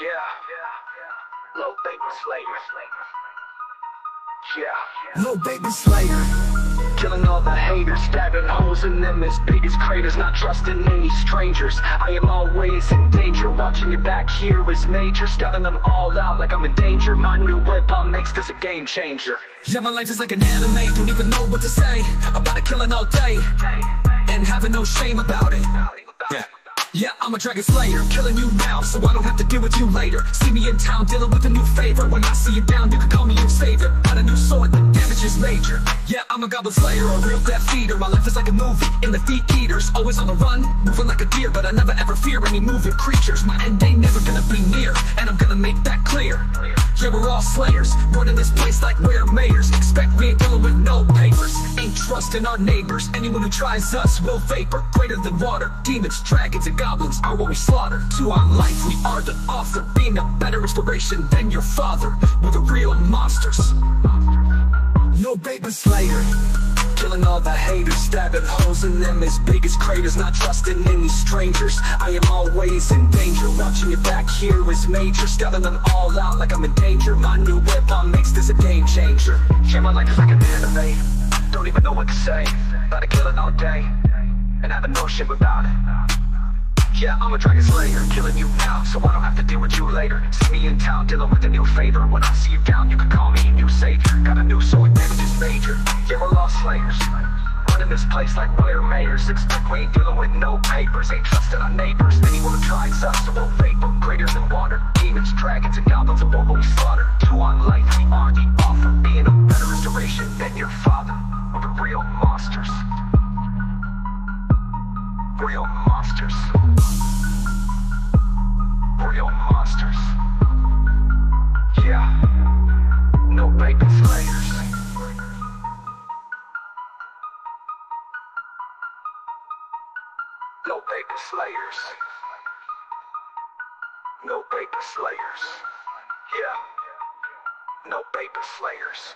Yeah. Low baby slayer. Yeah. Lil Baby Slayer. Killing all the haters, stabbing holes in them as big as craters, not trusting any strangers. I am always in danger, watching your back here is major, scouting them all out like I'm in danger. My new whip weapon makes this a game changer. Yeah, my life is like an anime, don't even know what to say. About it killing all day, and having no shame about it. Yeah. Yeah, I'm a dragon slayer, killing you now, so I don't have to deal with you later. See me in town, dealing with a new favor. When I see you down, you can call me your savior. Got a new major. Yeah, I'm a goblin slayer, a real death eater. My life is like a movie, in the feet eaters. Always on the run, moving like a deer, but I never ever fear any moving creatures. My end ain't never gonna be near, and I'm gonna make that clear. Yeah, we're all slayers, running this place like we're mayors. Expect ain't dealing with no papers. Ain't trusting our neighbors. Anyone who tries us will vapor. Greater than water, demons, dragons, and goblins are what we slaughter. To our life, we are the author. Being a better inspiration than your father. We're the real monsters. No baby slayer. Killing all the haters, stabbing holes in them as big as craters, not trusting any strangers. I am always in danger, watching your back here is major, scouting them all out like I'm in danger. My new weapon makes this a game changer. Yeah, my life is like an anime, don't even know what to say. About to kill it all day, and having no shame about it. Yeah, I'm a dragon slayer, killing you now, so I don't have to deal with you later. See me in town, dealing with a new favor. When I see you down, you can Running this place like we're mayors. Expect we ain't dealing with no papers. Ain't trusting our neighbors. Anyone us will vapor. Greater than water. Demons, dragons, and goblins are what we slaughter. Life, we are the offer. Being a better restoration than your father. We're real monsters. Real monsters. Real monsters. No paper slayers. No paper slayers. Yeah. No paper slayers.